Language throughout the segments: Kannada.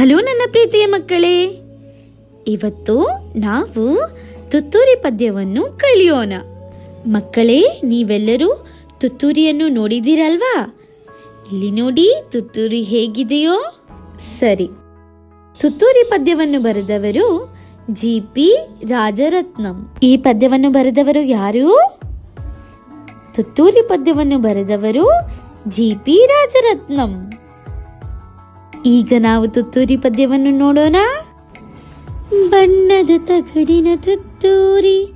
ಹಲೋ ನನ್ನ ಪ್ರೀತಿಯ ಮಕ್ಕಳೇ, ಇವತ್ತು ನಾವು ತುತ್ತೂರಿ ಪದ್ಯವನ್ನು ಕಲಿಯೋಣ. ಮಕ್ಕಳೇ, ನೀವೆಲ್ಲರೂ ತುತ್ತೂರಿಯನ್ನು ನೋಡಿದ್ದೀರಲ್ವಾ? ಇಲ್ಲಿ ನೋಡಿ ತುತ್ತೂರಿ ಹೇಗಿದೆಯೋ? ಸರಿ. ತುತ್ತೂರಿ ಪದ್ಯವನ್ನು ಬರೆದವರು ಜಿ ಪಿ ರಾಜರತ್ನಂ. ಈ ಪದ್ಯವನ್ನು ಬರೆದವರು ಯಾರು? ತುತ್ತೂರಿ ಪದ್ಯವನ್ನು ಬರೆದವರು ಜಿ ಪಿ ರಾಜರತ್ನಂ. ಈಗ ನಾವು ತುತ್ತೂರಿ ಪದ್ಯವನ್ನು ನೋಡೋಣ. ಬಣ್ಣದ ತಗಡಿನ ತುತ್ತೂರಿ,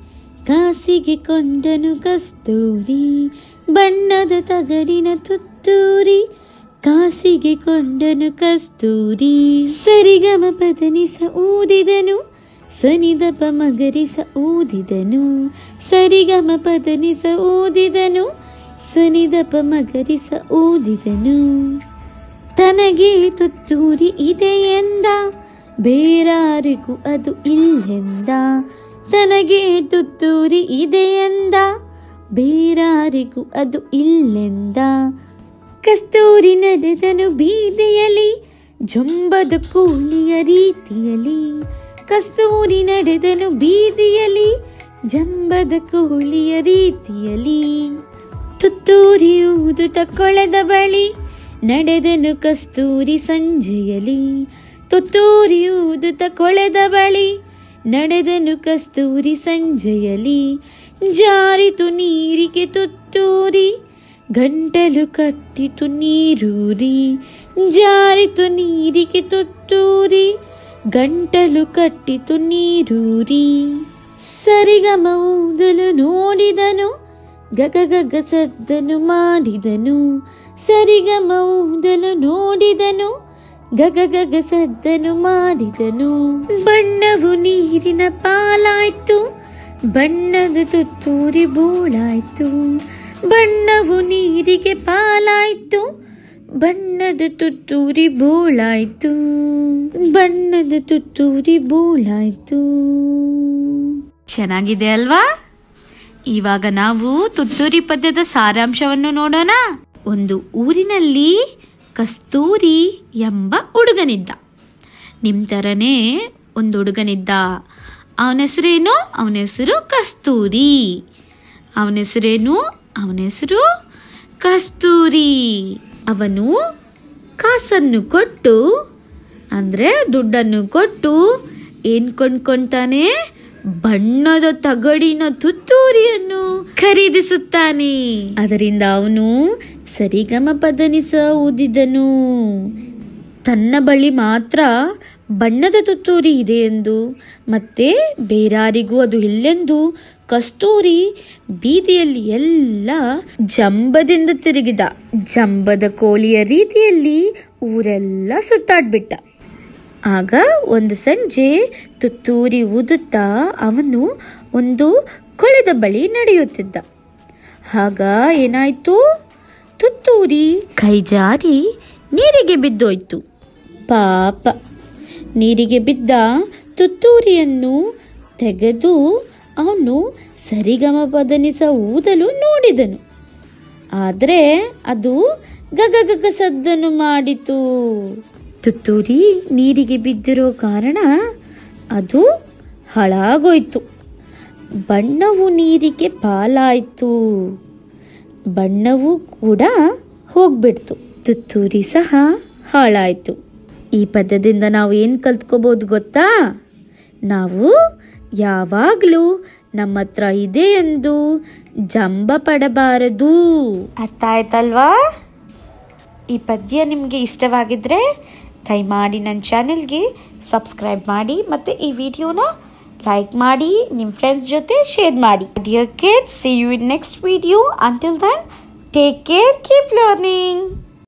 ಕಾಸಿಗೆ ಕೊಂಡನು ಕಸ್ತೂರಿ. ಬಣ್ಣದ ತಗಡಿನ ತುತ್ತೂರಿ, ಕಾಸಿಗೆ ಕೊಂಡನು ಕಸ್ತೂರಿ. ಸರಿಗಮ ಪದನಿಸ ಊದಿದನು, ಸನಿದಪ ಮಗರಿಸ ಊದಿದನು. ಸರಿಗಮ ಪದನಿಸ ಊದಿದನು, ಸನಿದಪ ಮಗರಿಸ ಊದಿದನು. ತನಗೆ ತುತ್ತೂರಿ ಇದೆ ಎಂದ. ಬೇರಾರಿಗೂ ಅದು ಇಲ್ಲೆಂದ. ತನಗೆ ತುತ್ತೂರಿ ಇದೆ ಎಂದ. ಬೇರಾರಿಗೂ ಅದು ಇಲ್ಲೆಂದ. ಕಸ್ತೂರಿ ನಡೆದನು ಬೀದಿಯಲ್ಲಿ ಜಂಬದ ಕೂಲಿಯ ರೀತಿಯಲ್ಲಿ. ಕಸ್ತೂರಿ ನಡೆದನು ಬೀದಿಯಲ್ಲಿ ಜಂಬದ ಕೂಲಿಯ ರೀತಿಯಲ್ಲಿ. ತುತ್ತೂರಿ ಊದುತ್ತ ಕೊಳೆದ ಬಳಿ ನಡೆದನು ಕಸ್ತೂರಿ ಸಂಜೆಯಲಿ. ತುತ್ತೂರಿ ಊದುತ ಕೊಳೆದ ಬಳಿ ನಡೆದನು ಕಸ್ತೂರಿ ಸಂಜೆಯಲಿ. ಜಾರಿತು ನೀರಿಗೆ ತುತ್ತೂರಿ, ಗಂಟಲು ಕಟ್ಟಿತು ನೀರೂರಿ. ಜಾರಿತು ನೀರಿಗೆ ತುತ್ತೂರಿ, ಗಂಟಲು ಕಟ್ಟಿತು ನೀರೂರಿ. ಸರಿಗಮ ಊದಲು ನೋಡಿದನು ಗಗ ಗಗ ಸದ್ದನು ಮಾಡಿದನು. ನೋಡಿದನು. ಗಗ ಗಗ ಮಾಡಿದನು. ಬಣ್ಣವು ನೀರಿನ ಪಾಲಾಯ್ತು. ಬಣ್ಣದ ತುತ್ತೂರಿ ಬೋಳಾಯ್ತು. ಬಣ್ಣವು ನೀರಿಗೆ ಪಾಲಾಯ್ತು. ಬಣ್ಣದ ತುತ್ತೂರಿ ಬೋಳಾಯ್ತು. ಬಣ್ಣದ ತುತ್ತೂರಿ ಬೋಳಾಯ್ತು. ಚೆನ್ನಾಗಿದೆ ಅಲ್ವಾ? ಇವಾಗ ನಾವು ತುತ್ತೂರಿ ಪದ್ಯದ ಸಾರಾಂಶವನ್ನು ನೋಡೋಣ. ಒಂದು ಊರಿನಲ್ಲಿ ಕಸ್ತೂರಿ ಎಂಬ ಹುಡುಗನಿದ್ದ. ನಿಮ್ಮ ಥರನೇ ಒಂದು ಹುಡುಗನಿದ್ದ. ಅವನ ಹೆಸರೇನು? ಅವನ ಹೆಸರು ಕಸ್ತೂರಿ. ಅವನ ಹೆಸರೇನು? ಅವನ ಹೆಸರು ಕಸ್ತೂರಿ. ಅವನು ಕಾಸನ್ನು ಕೊಟ್ಟು, ಅಂದರೆ ದುಡ್ಡನ್ನು ಕೊಟ್ಟು ಏನು ಕೊಂಡ್ಕೊಂತಾನೆ? ಬಣ್ಣದ ತಗಡಿನ ತುತ್ತೂರಿಯನ್ನು ಖರೀದಿಸುತ್ತಾನೆ. ಅದರಿಂದ ಅವನು ಸರಿಗಮ ಪದನಿಸ ಊದಿದನು ತನ್ನ ಬಳಿ ಮಾತ್ರ ಬಣ್ಣದ ತುತ್ತೂರಿ ಇದೆ ಎಂದು ಮತ್ತೆ ಬೇರಾರಿಗೂ ಅದು ಇಲ್ಲೆಂದು ಕಸ್ತೂರಿ ಬೀದಿಯಲ್ಲಿ ಎಲ್ಲ ಜಂಬದಿಂದ ತಿರುಗಿದ. ಜಂಬದ ಕೋಳಿಯ ರೀತಿಯಲ್ಲಿ ಊರೆಲ್ಲ ಸುತ್ತಾಡ್ಬಿಟ್ಟ. ಆಗ ಒಂದು ಸಂಜೆ ತುತ್ತೂರಿ ಊದುತ್ತಾ ಅವನು ಒಂದು ಕೊಳದ ಬಳಿ ನಡೆಯುತ್ತಿದ್ದ. ಆಗ ಏನಾಯ್ತು? ತುತ್ತೂರಿ ಕೈಜಾರಿ ನೀರಿಗೆ ಬಿದ್ದೋಯ್ತು. ಪಾಪ, ನೀರಿಗೆ ಬಿದ್ದ ತುತ್ತೂರಿಯನ್ನು ತೆಗೆದು ಅವನು ಸರಿಗಮ ಪದನಿಸ ಊದಲು ನೋಡಿದನು. ಆದರೆ ಅದು ಗಗಗಗ ಗಗ ಸದ್ದನ್ನು ಮಾಡಿತು. ತುತ್ತೂರಿ ನೀರಿಗೆ ಬಿದ್ದಿರೋ ಕಾರಣ ಅದು ಹಾಳಾಗೋಯ್ತು. ಬಣ್ಣವು ನೀರಿಗೆ ಪಾಲಾಯಿತು. ಬಣ್ಣವು ಕೂಡ ಹೋಗ್ಬಿಡ್ತು. ತುತ್ತೂರಿ ಸಹ ಹಾಳಾಯಿತು. ಈ ಪದ್ಯದಿಂದ ನಾವು ಏನು ಕಲ್ತ್ಕೋಬೋದು ಗೊತ್ತಾ? ನಾವು ಯಾವಾಗಲೂ ನಮ್ಮ ಹತ್ರ ಇದೆ ಎಂದು ಜಂಬ ಪಡಬಾರದು. ಅರ್ಥ ಆಯ್ತಲ್ವಾ? ಈ ಪದ್ಯ ನಿಮಗೆ ಇಷ್ಟವಾಗಿದ್ದರೆ ದಯಮಾಡಿ ನನ್ನ ಚಾನೆಲ್ಗೆ ಸಬ್ಸ್ಕ್ರೈಬ್ ಮಾಡಿ ಮತ್ತು ಈ ವಿಡಿಯೋನ ಲೈಕ್ ಮಾಡಿ ನಿಮ್ಮ ಫ್ರೆಂಡ್ಸ್ ಜೊತೆ ಶೇರ್ ಮಾಡಿ. Dear kids see you in next video until then take care keep learning